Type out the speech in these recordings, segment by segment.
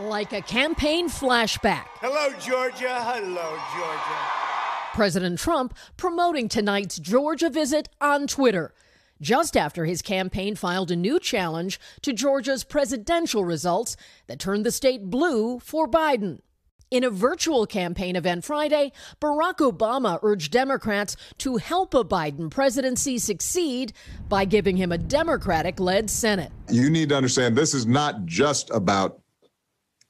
Like a campaign flashback. Hello, Georgia. Hello, Georgia. President Trump promoting tonight's Georgia visit on Twitter, just after his campaign filed a new challenge to Georgia's presidential results that turned the state blue for Biden. In a virtual campaign event Friday, Barack Obama urged Democrats to help a Biden presidency succeed by giving him a Democratic led Senate. You need to understand this is not just about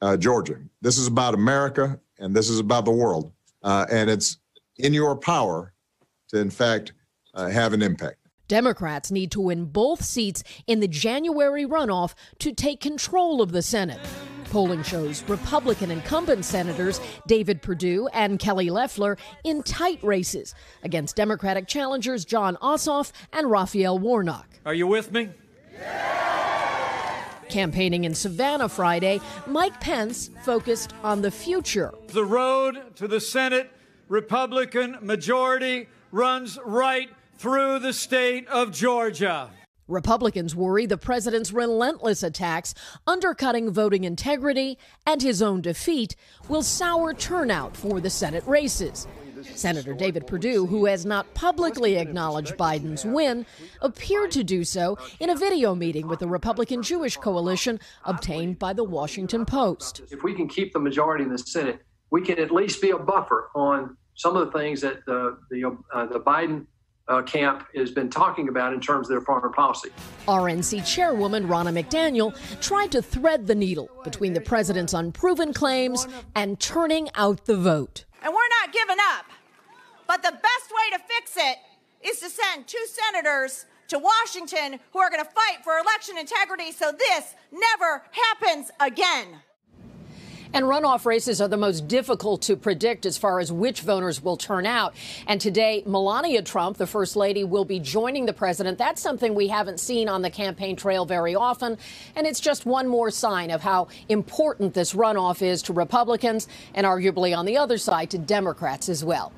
uh, Georgia. This is about America and this is about the world. Uh, and it's in your power to, in fact, uh, have an impact. Democrats need to win both seats in the January runoff to take control of the Senate. Polling shows Republican incumbent senators David Perdue and Kelly Loeffler in tight races against Democratic challengers Jon Ossoff and Raphael Warnock. Are you with me? Campaigning in Savannah Friday, Mike Pence focused on the future. The road to the Senate Republican majority runs right through the state of Georgia. Republicans worry the president's relentless attacks, undercutting voting integrity, and his own defeat will sour turnout for the Senate races. Senator David Perdue, who has not publicly acknowledged Biden's win, appeared to do so in a video meeting with the Republican Jewish coalition obtained by the Washington Post. If we can keep the majority in the Senate, we can at least be a buffer on some of the things that the the, uh, the Biden uh, camp has been talking about in terms of their foreign policy. RNC chairwoman Ronna McDaniel tried to thread the needle between the president's unproven claims and turning out the vote. And we're not giving up. But the best way to fix it is to send two senators to Washington who are going to fight for election integrity so this never happens again. And runoff races are the most difficult to predict as far as which voters will turn out. And today, Melania Trump, the first lady, will be joining the president. That's something we haven't seen on the campaign trail very often. And it's just one more sign of how important this runoff is to Republicans and arguably on the other side to Democrats as well.